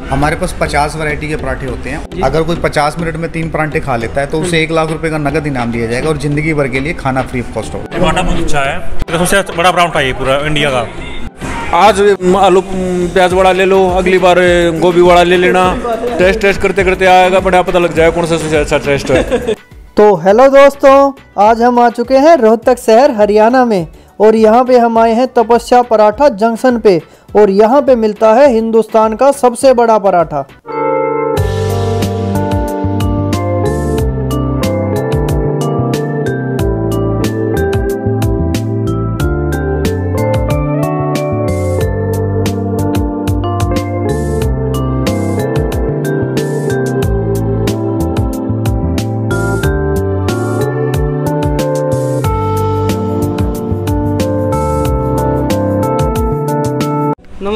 हमारे पास 50 वैरायटी के पराठे होते हैं। अगर कोई 50 मिनट में तीन पराठे खा लेता है तो उसे एक लाख रुपए का नगद इनाम दिया जाएगा और ज़िंदगी भर के लिए खाना फ्री ऑफ़ कॉस्ट होगा। पराठा बहुत अच्छा है। सबसे बड़ा पराठा ये पूरा इंडिया का। आज आलू प्याज वड़ा ले लो अगली बार गोभी वड़ा ले लेना। टेस्ट टेस्ट करते करते आएगा बड़ा पता लग जाएगा कौन सा सबसे अच्छा टेस्ट है। तो हेलो दोस्तों आज हम आ चुके हैं रोहतक शहर हरियाणा में। और यहाँ पे हम आए हैं तपस्या पराठा जंक्शन पे, और यहाँ पे मिलता है हिंदुस्तान का सबसे बड़ा पराठा।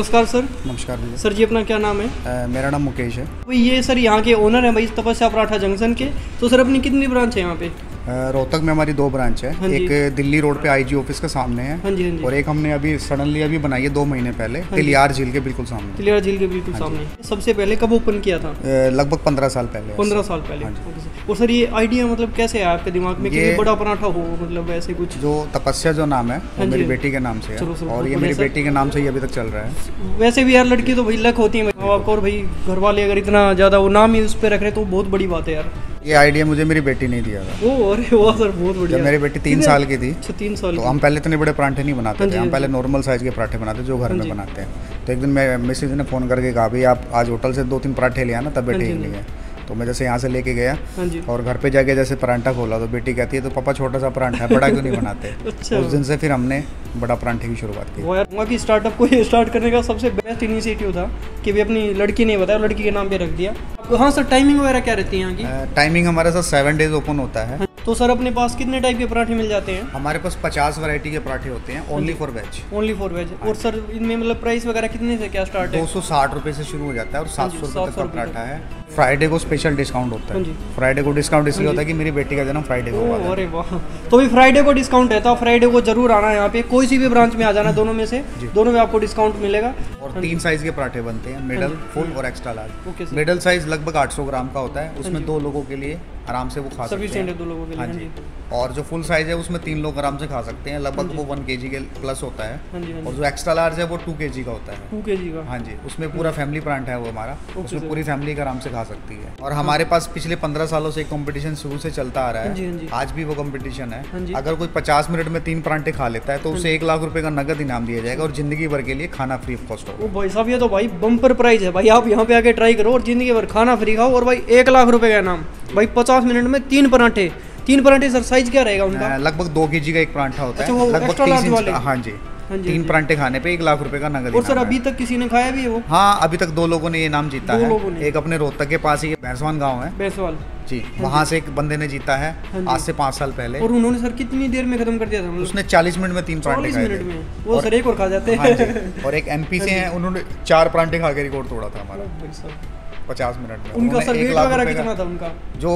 नमस्कार सर। नमस्कार भैया। सर जी अपना क्या नाम है? आ, मेरा नाम मुकेश है। ये सर यहाँ के ओनर है भाई तपस्या पराठा जंक्शन के। तो सर अपनी कितनी ब्रांच है यहाँ पे? रोहतक में हमारी दो ब्रांच है। हाँ एक दिल्ली रोड पे आईजी ऑफ़िस के सामने है हाँ जी हाँ जी। और एक हमने अभी सडनली अभी बनाई है दो महीने पहले तिलियार झील के बिल्कुल सामने। तिलियारा झील के बिल्कुल सामने। सबसे पहले कब ओपन किया था? लगभग पंद्रह साल पहले। पंद्रह साल पहले। और सर ये आइडिया मतलब कैसे आया आपके दिमाग में ये- बड़ा पराठा हो मतलब ऐसे कुछ? जो तपस्या जो नाम है वो हाँ मेरी बेटी के नाम से है। और ये मेरी बेटी के नाम से ही अभी तक चल रहा है। वैसे भी यार लड़की तो भाई लक होती है। आपको और भाई घर वाले अगर इतना ज़्यादा वो नाम ही उस पर रख रहे तो बहुत बड़ी बात है यार। ये आइडिया मुझे मेरी बेटी ने दिया था। ओ अरे वाह सर बहुत बढ़िया। जब मेरी बेटी तीन साल की थी अच्छा तीन साल तो हम पहले इतने बड़े पराठे नहीं बनाते हाँ थे हम हाँ पहले नॉर्मल साइज़ के पराठे बनाते जो घर हाँ में बनाते हैं। तो एक दिन मैं मिसेज ने फ़ोन करके कहा भाई आप आज होटल से दो तीन पराठे ले आना तब बेटे ही के लिए। तो मैं जैसे यहाँ से लेके गया हाँ और घर पे जाके जैसे परांठा खोला तो बेटी कहती है तो पापा छोटा सा पराठा है बड़ा क्यों नहीं बनाते? अच्छा। उस दिन से फिर हमने बड़ा पराठे की शुरुआत की। वो यार वहाँ स्टार्टअप को स्टार्ट करने का सबसे बेस्ट इनिशिएटिव था कि भी अपनी लड़की ने बताया लड़की के नाम पे रख दिया। हाँ सर टाइमिंग वगैरह क्या रहती है यहाँ की? टाइमिंग हमारे साथ सेवन डेज़ ओपन होता है। तो सर अपने पास कितने टाइप के पराठे मिल जाते हैं? हमारे पास पचास वैरायटी के पराठे होते हैं only for veg only for veg और सर इनमें मतलब प्राइस वगैरह कितने से क्या स्टार्ट है? दो सौ साठ रुपये से शुरू हो जाता है और सात सौ रुपये 700 तक का पराठा है। फ्राइडे को स्पेशल डिस्काउंट होता हाँ। है फ्राइडे को डिस्काउंट इसलिए होता है कि मेरी बेटी का जन्म फ्राइडे को अरे वाह। तो भी फ्राइडे को डिस्काउंट रहता है फ्राइडे को ज़रूर आना है यहाँ पे। कोई सी भी ब्रांच में आ जाना दोनों में से दोनों में आपको डिस्काउंट मिलेगा। और तीन साइज़ के पराठे बनते हैं मिडल फुल और एक्स्ट्रा हाँ लार्ज मिडल साइज़ लगभग 800 ग्राम का होता है उसमें दो लोगों के लिए आराम से वो खा सकते हैं। दो लोगों के लिए हाँ हाँ और जो फुल साइज़ है उसमें तीन लोग आराम से खा सकते हैं। लगभग वो वन के के प्लस होता है। हाँ जी हाँ और जो। एक्स्ट्रा लार्ज है वो टू के का होता है। टू के का? हाँ जी उसमें पूरा फैमिली परांठा है वो हमारा। उसमें पूरी फैमिली आराम से खा सकती है। और हमारे पास पिछले पंद्रह सालों से एक कंपटीशन शुरू से चलता आ रहा हाँ। हाँ। है आज भी वो कंपटीशन हाँ। है अगर कोई पचास मिनट में तीन परांठे खा लेता है तो उसे एक लाख रुपए का नगद इनाम दिया जाएगा और ज़िंदगी भर के लिए खाना फ्री ऑफ़ कॉस्ट होगा। भाई साहब ये तो भाई बम्पर प्राइस है। भाई आप यहाँ पे आके ट्राई करो और ज़िंदगी भर खाना फ्री खाओ और भाई एक लाख रुपए का इनाम। भाई पचास मिनट में तीन पराठे। तीन पराठे सर साइज़ क्या रहेगा उनका? लगभग दो के का एक परांठा होता अच्छा, है लगभग हाँ जी। हाँ जी, तीन हाँ परांठे खाने पे एक लाख रुपए का नगद और सर अभी तक किसी ने खाया भी है वो? हाँ अभी तक दो लोगों ने ये नाम जीता है। एक अपने रोहतक के पास ही भैंसवान गाँव है। बैसवाल। जी वहाँ से एक बंदे ने जीता है हाँ आज से पाँच साल पहले। और उन्होंने सर कितनी देर में खत्म कर दिया था मतलब? उसने चालीस मिनट में तीन परांठे खाए मिनट थे। में। वो सर एक और खा जाते हाँ हैं। और एक एमपी से हैं उन्होंने चार परांठे खा के रिकॉर्ड तोड़ा था हमारा। पचास मिनट में। उनका सर वेट वगैरह कितना था उनका? जो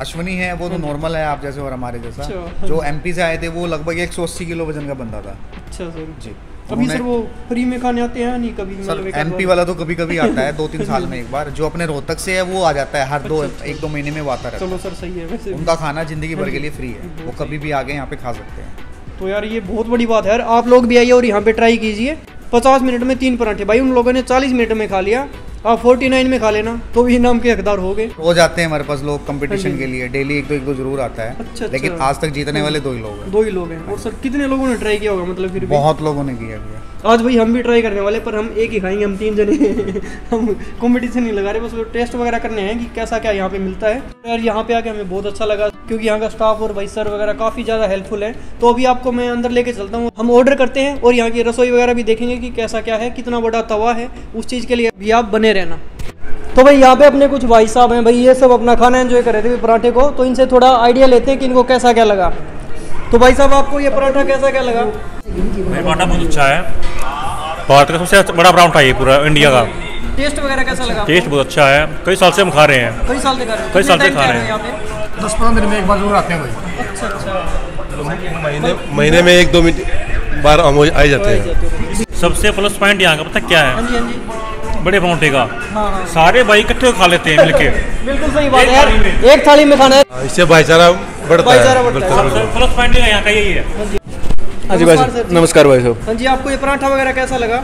अश्वनी है वो तो नॉर्मल है आप जैसे और हमारे जैसा। अच्छा। जो एमपी से आए थे वो लगभग 180 किलो वज़न का बंदा था। अच्छा सर। जी। अभी सर वो फ्री में खाने आते हैं नहीं? कभी सर एक एमपी वाला तो कभी कभी आता है दो तीन साल में एक बार। जो अपने रोहतक से है वो आ जाता है हर दो अच्छा, अच्छा। एक दो महीने में वो आता रहता चलो सर सही है वैसे उनका खाना ज़िंदगी भर हाँ के लिए फ्री है। वो कभी भी आगे यहाँ पे खा सकते हैं। तो यार ये बहुत बड़ी बात है यार। आप लोग भी आइए और यहाँ पे ट्राई कीजिए। पचास मिनट में तीन पराठे। भाई उन लोगों ने चालीस मिनट में खा लिया। आप फोर्टी नाइन में खा लेना तो भी इनाम के हकदार हो गए। हो जाते हैं हमारे पास लोग हाँ कंपटीशन के लिए। डेली एक दो एक दो ज़रूर आता है। अच्छा, लेकिन अच्छा। आज तक जीतने वाले दो ही लोग हैं। दो ही लोग हैं। और सर कितने लोगों ने ट्राई किया होगा? मतलब फिर बहुत लोगों ने किया आज भाई हम भी ट्राई करने वाले, पर हम एक ही खाएँगे, हम तीन जने। हम कॉम्पिटिशन नहीं लगा रहे, बस टेस्ट वगैरह करने हैं कि कैसा क्या यहाँ पे मिलता है। यार यहाँ पे आके हमें बहुत अच्छा लगा, क्योंकि यहाँ का स्टाफ और भाई सर वगैरह काफ़ी ज़्यादा हेल्पफुल है। तो अभी आपको मैं अंदर लेके चलता हूँ, हम ऑर्डर करते हैं और यहाँ की रसोई वगैरह भी देखेंगे कि कैसा क्या है, कितना बड़ा तवा है, उस चीज़ के लिए भी आप बने रहना। तो भाई यहाँ पे अपने कुछ भाई साहब हैं, भाई ये सब अपना खाना एंजॉय कर रहे थे पराठे को तो इनसे थोड़ा आइडिया लेते हैं कि इनको कैसा क्या लगा। तो भाई साहब आपको ये पराठा कैसा क्या लगा? मेरा पराठा बहुत अच्छा है। भारत का सबसे बड़ा पराठा है ये पूरा इंडिया का। टेस्ट वगैरह कैसा लगा? टेस्ट बहुत अच्छा है। कई साल से हम खा रहे हैं। कई साल से खा रहे हो। कई साल से खा रहे हैं। दस पंद्रह दिन में एक बार ज़रूर आते हैं भाई। अच्छा अच्छा। महीने महीने में एक दो मिनट बार हम आ जाते हैं। सबसे प्लस पॉइंट यहाँ का पता क्या हाँ? है जी हाँ जी। बड़े परांठे का। हाँ हाँ सारे भाई इकट्ठे खा लेते हैं मिलके। बिल्कुल सही बात एक है यार। एक थाली में खाना है। इससे भाईचारा बढ़ता है। बिल्कुल प्लस पॉइंट यहाँ का यही है। हाँ जी। भाई नमस्कार साहब। नमस्कार भाई साहब। हाँ जी आपको ये पराठा वगैरह कैसा लगा?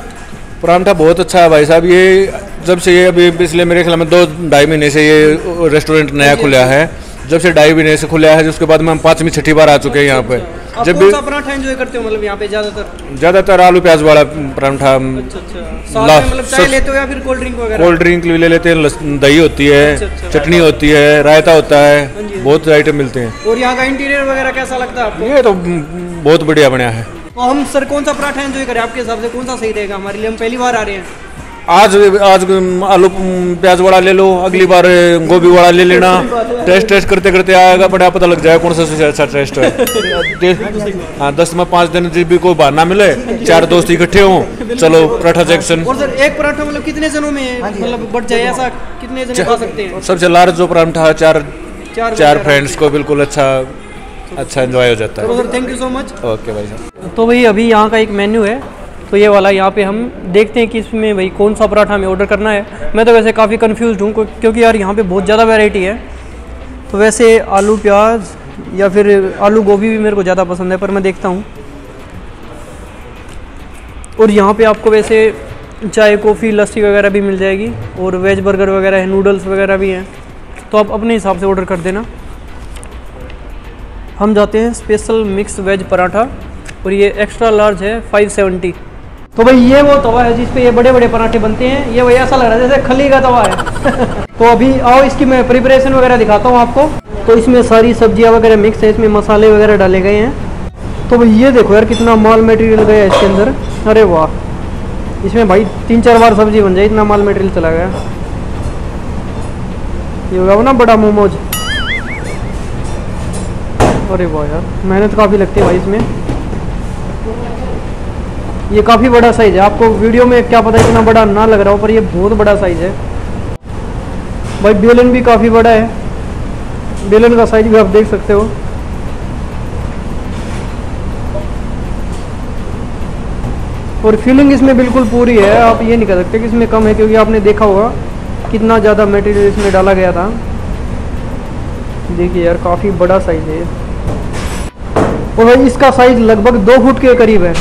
परांठा बहुत अच्छा है भाई साहब। ये जब से ये अभी पिछले मेरे ख्याल में दो ढाई महीने से ये रेस्टोरेंट नया खुला है। जब से ढाई महीने से खुला है उसके बाद में हम पाँचवीं छठी बार आ चुके हैं यहाँ पे। आप जब कौन सा पराठा एंजॉय करते हो? मतलब यहाँ पे ज़्यादातर? ज़्यादातर आलू प्याज वाला परांठा अच्छा अच्छा। साथ ला- में मतलब चाय लेते हो या फिर कोल्ड ड्रिंक वगैरह? कोल्ड ड्रिंक ले लेते हैं दही होती है अच्छा, अच्छा। चटनी होती है रायता होता हाँ है बहुत आइटम मिलते हैं। और यहाँ का इंटीरियर वगैरह कैसा लगता है ये तो बहुत बढ़िया बनाया है। तो हम सर कौन सा पराठा एंजॉय करें? आपके हिसाब से कौन सा सही रहेगा? हमारे लिए हम पहली बार आ रहे हैं। आज आज आलू प्याज वड़ा ले लो अगली बार गोभी वड़ा ले लेना। टेस्ट टेस्ट करते करते आएगा बड़ा पता लग जाएगा कौन सा सबसे अच्छा टेस्ट है। हाँ दस में पाँच दिन जब भी कोई बहाना मिले चार दोस्त इकट्ठे हों। चलो पराठा जैक्शन एक पराठा मतलब कितने जनों में मतलब बढ़ जाए ऐसा कितने जने खा सकते हैं? सबसे लार्ज जो पराठा है चार चार फ्रेंड्स को बिल्कुल अच्छा अच्छा एंजॉय हो जाता है। Thank you so much okay भाई साहब तो भाई अभी यहाँ का एक मेन्यू है। तो ये वाला यहाँ पे हम देखते हैं कि इसमें भाई कौन सा पराठा हमें ऑर्डर करना है। मैं तो वैसे काफ़ी कंफ्यूज हूँ क्योंकि यार यहाँ पे बहुत ज़्यादा वैरायटी है। तो वैसे आलू, प्याज या फिर आलू गोभी भी मेरे को ज़्यादा पसंद है, पर मैं देखता हूँ। और यहाँ पे आपको वैसे चाय, कॉफ़ी, लस्सी वगैरह भी मिल जाएगी और वेज बर्गर वगैरह है नूडल्स वगैरह भी हैं। तो आप अपने हिसाब से ऑर्डर कर देना। हम जाते हैं स्पेशल मिक्स वेज पराठा और ये एक्स्ट्रा लार्ज है 570 तो भाई ये वो तवा है जिस पे ये बड़े बड़े पराठे बनते हैं, ये भाई ऐसा लग रहा है जैसे खली का तवा है। तो अभी आओ इसकी मैं प्रिपरेशन वगैरह दिखाता हूँ आपको। तो इसमें सारी सब्ज़ियाँ वगैरह मिक्स है, इसमें मसाले वगैरह डाले गए हैं। तो भाई ये देखो यार कितना माल मटेरियल गया इसके अंदर। अरे वाह। इसमें भाई तीन चार बार सब्ज़ी बन जाए, इतना माल मटेरियल चला गया। ये होगा ना बड़ा मोमोज। अरे वाह यार, मेहनत काफ़ी लगती है भाई इसमें। ये काफ़ी बड़ा साइज़ है। आपको वीडियो में क्या पता इतना बड़ा ना लग रहा हो, पर ये बहुत बड़ा साइज़ है। भाई, बेलन भी काफ़ी बड़ा है। बेलन का साइज़ भी आप देख सकते हो। और फीलिंग इसमें बिल्कुल पूरी है। आप ये नहीं कह सकते कि इसमें कम है, क्योंकि आपने देखा होगा कितना ज़्यादा मटेरियल इसमें डाला गया था। देखिए यार, काफ़ी बड़ा साइज़ है और भाई, इसका साइज़ लगभग दो फुट के करीब है।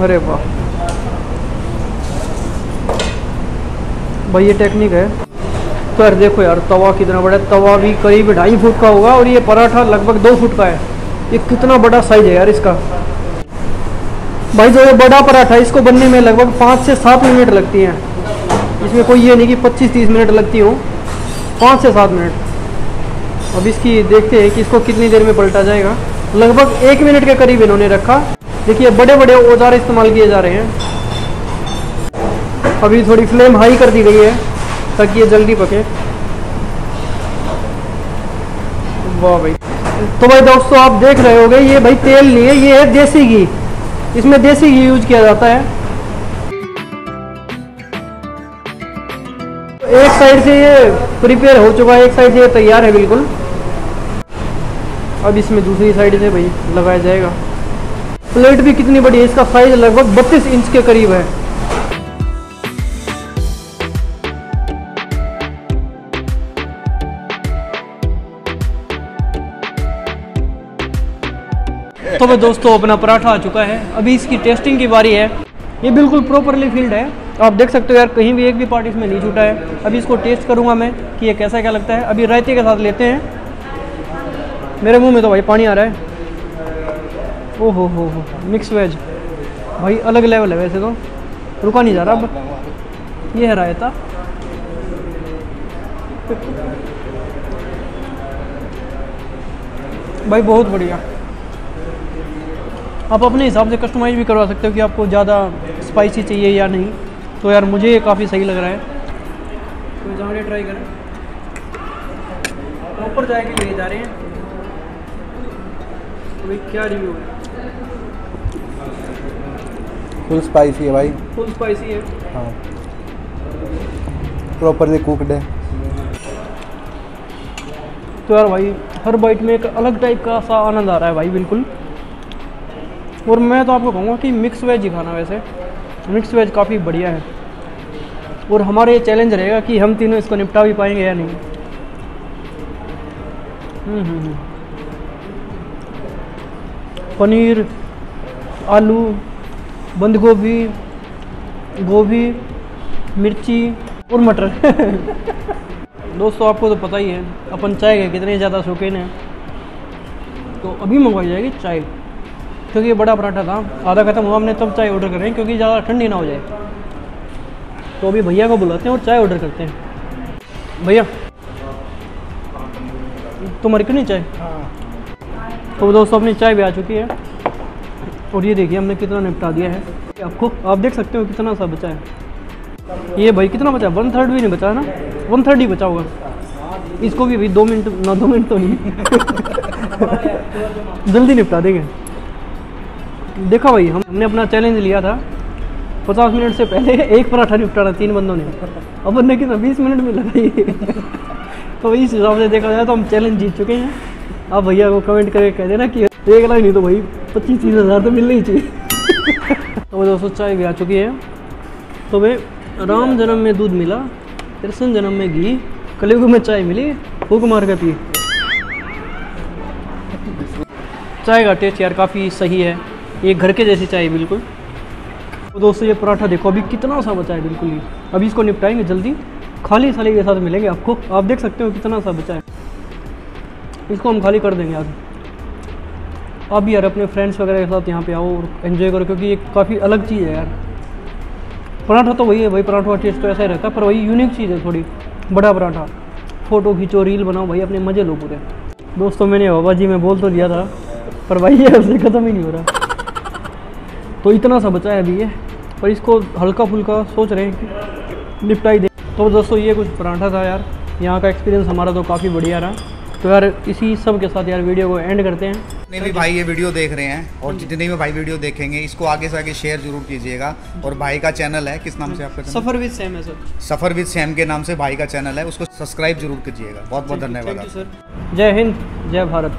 अरे वाह। भाई, ये टेक्निक है। तो यार देखो यार, तवा कितना बड़ा है। तवा भी करीब ढाई फुट का होगा और ये पराठा लगभग दो फुट का है। ये कितना बड़ा साइज़ है यार इसका। भाई, जो ये बड़ा पराठा इसको बनने में लगभग पाँच से सात मिनट लगती हैं। इसमें कोई ये नहीं कि पच्चीस तीस मिनट लगती हो। पाँच से सात मिनट। अब इसकी देखते हैं कि इसको कितनी देर में पलटा जाएगा। लगभग एक मिनट के करीब इन्होंने रखा। देखिए बड़े बड़े औज़ार इस्तेमाल किए जा रहे हैं। अभी थोड़ी फ्लेम हाई कर दी गई है, ताकि ये जल्दी पके। वाह भाई। तो भाई दोस्तों, आप देख रहे होगे, ये भाई तेल नहीं है, ये है देसी घी। इसमें देसी घी यूज़ किया जाता है। एक साइड से ये प्रिपेयर हो चुका है, एक साइड से ये तैयार है, बिल्कुल। अब इसमें दूसरी साइड से भाई लगाया जाएगा। प्लेट भी कितनी बड़ी है? इसका साइज़ लगभग 32 इंच के करीब है। तो भाई दोस्तों, अपना पराठा आ चुका है। अभी इसकी टेस्टिंग की बारी है। ये बिल्कुल प्रॉपरली फ़ील्ड है। आप देख सकते हो यार, कहीं भी एक भी पार्ट इसमें नहीं छूटा है। अभी इसको टेस्ट करूँगा मैं कि ये कैसा क्या लगता है। अभी रायते के साथ लेते हैं। मेरे मुँह में तो भाई पानी आ रहा है। ओ हो हो हो। मिक्स वेज भाई, अलग लेवल है वैसे तो। रुका नहीं जा रहा अब। ये है रायता। भाई, बहुत बढ़िया। आप अपने हिसाब से कस्टमाइज भी करवा सकते हो कि आपको ज़्यादा स्पाइसी चाहिए या नहीं। तो यार, मुझे ये काफ़ी सही लग रहा है। तो जाने ट्राई करें। ऊपर जाके ले जा रहे हैं। तो क्या रिव्यू है? फुल स्पाइसी है भाई। फुल स्पाइसी है। हाँ। प्रॉपरली कुकड है। तो यार भाई हर बाइट में एक अलग टाइप का सा आनंद आ रहा है भाई बिल्कुल। और मैं तो आपको कहूँगा कि मिक्स वेज ही खाना वैसे। मिक्स वेज काफ़ी बढ़िया है। और हमारा ये चैलेंज रहेगा कि हम तीनों इसको निपटा भी पाएँगे या नहीं। हम्म, हम्म, हम्म। पनीर आलू बंद गोभी गोभी मिर्ची और मटर। दोस्तों आपको तो पता ही है अपन चाय के कितने ज़्यादा शौकीन हैं। तो अभी मंगवाई जाएगी चाय क्योंकि ये बड़ा पराठा था। आधा खत्म हुआ हमने तब चाय ऑर्डर कर हैं क्योंकि ज़्यादा ठंडी ना हो जाए। तो अभी भैया को बुलाते हैं और चाय ऑर्डर करते हैं। भैया तुम्हारी कितनी चाय? तो दोस्तों अपनी चाय भी आ चुकी है। और ये देखिए, हमने कितना निपटा दिया है। आपको, आप देख सकते हो कितना सा बचा है। ये भाई कितना बचा वन थर्ड भी नहीं बचा ना? वन थर्ड ही बचा होगा। इसको भी अभी दो मिनट, ना दो मिनट तो नहीं। जल्दी निपटा देंगे। देखा भाई, हम, हमने अपना चैलेंज लिया था। पचास मिनट से पहले एक पराठा निपटाना तीन बंदों ने। अब ने कितना बीस मिनट में लगाई तो इस हिसाब से देखा जाए तो हम चैलेंज जीत चुके हैं। आप भैया को कमेंट करके कह देना कि एक लाख नहीं तो भाई पच्चीस तीस हज़ार तो मिलना ही चाहिए। तो दोस्तों चाय भी आ चुकी है। तो भाई राम जन्म में दूध मिला, कृष्ण जन्म में घी, कलयुग में चाय मिली फूक मार कर पी। चाय का टेस्ट यार काफ़ी सही है, ये घर के जैसी चाय बिल्कुल। तो दोस्तों ये पराठा देखो, अभी कितना सा बचा है बिल्कुल ही। अभी इसको निपटाएँगे जल्दी। खाली थाली के साथ मिलेंगे आपको। आप देख सकते हो कितना सा बचा है। इसको हम खाली कर देंगे आगे। आप भी यार अपने फ्रेंड्स वगैरह के साथ यहाँ पे आओ और एंजॉय करो, क्योंकि ये काफ़ी अलग चीज़ है यार। पराठा तो वही है भाई पराठा टेस्ट तो ऐसा ही रहता है, पर वही यूनिक चीज़ है थोड़ी, बड़ा पराठा। फ़ोटो खींचो रील बनाओ, भाई अपने मज़े लो पूरे। दोस्तों, मैंने बाबा जी, में बोल तो दिया था, पर भाई ये उससे ख़त्म ही नहीं हो रहा। तो इतना सा बचा है अभी ये, पर इसको हल्का फुल्का सोच रहे हैं कि निपटाई दे। तो दोस्तों, ये कुछ पराठा था यार, यहाँ का एक्सपीरियंस हमारा तो काफ़ी बढ़िया रहा। तो यार इसी सब के साथ यार वीडियो को एंड करते हैं। जितने भी भाई ये वीडियो देख रहे हैं और जितने भी भाई वीडियो देखेंगे इसको आगे से आगे शेयर ज़रूर कीजिएगा। और भाई का चैनल है किस नाम से आपका सफ़र विद सैम है सर। सफ़र विद सैम के नाम से भाई का चैनल है उसको सब्सक्राइब ज़रूर कीजिएगा। बहुत बहुत धन्यवाद। सर जय हिंद जय भारत।